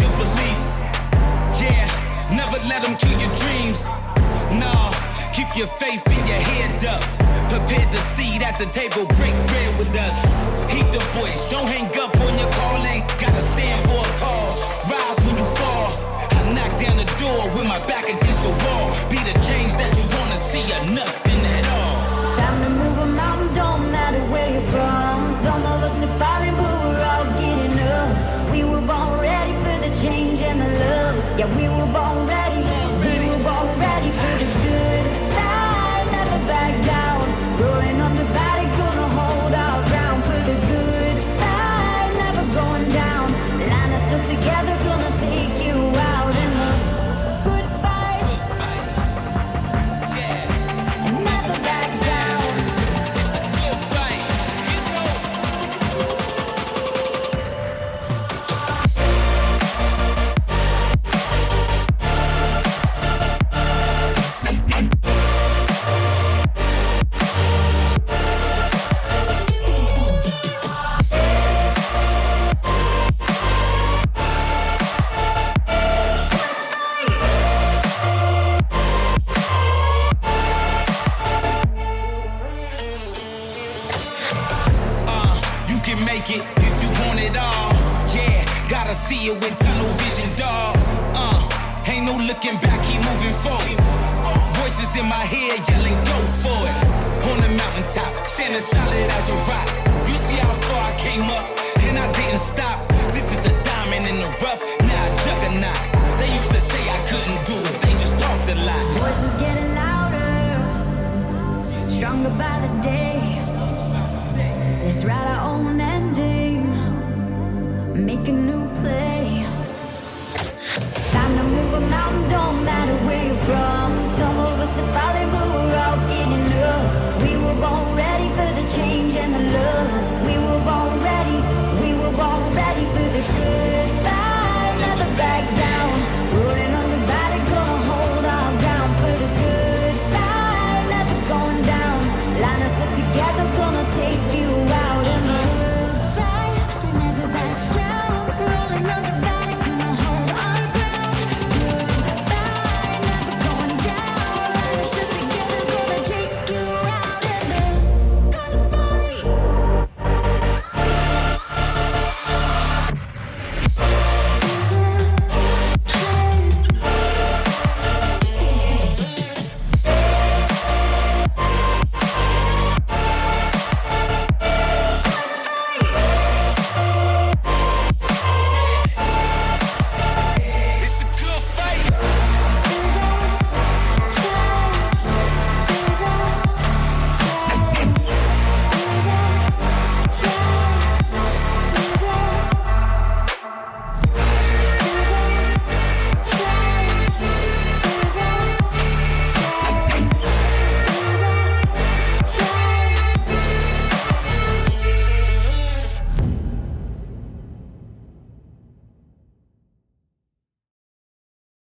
your belief. Yeah, never let them kill your dreams. Nah, keep your faith and your head up. Prepare the seat at the table, break bread with us. Heat the voice, don't hang up on your see it with tunnel vision, dog. Uh, ain't no looking back, keep moving forward. Voices in my head yelling, go for it. On the mountaintop, standing solid as a rock. You see how far I came up, and I didn't stop. This is a diamond in the rough, now a juggernaut. They used to say I couldn't do it, they just talked a lot. Voices getting louder, stronger by the day. Let's write our own ending, make a new play. Time to move a mountain, don't matter where you're from. Some of us are